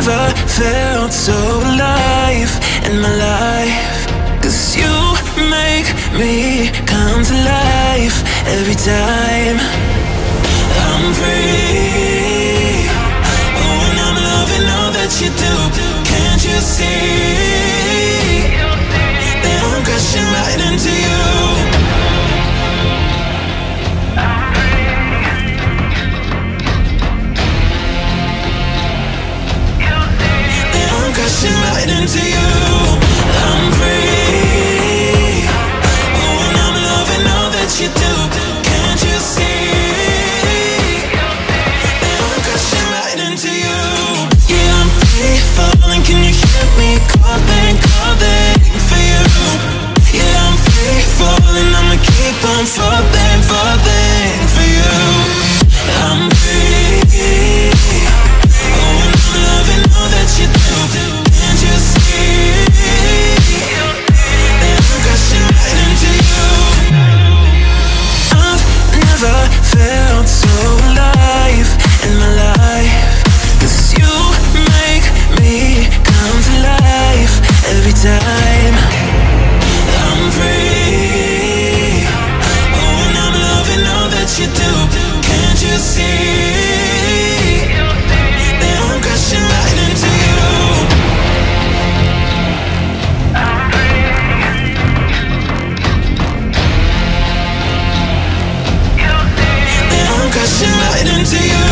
never felt so alive in my life. Cause you make me come to life every time into you I'm free. Oh, and I'm loving all that you do Can't you see? I'm crashing right into you I'm free. I'm crashing right into you.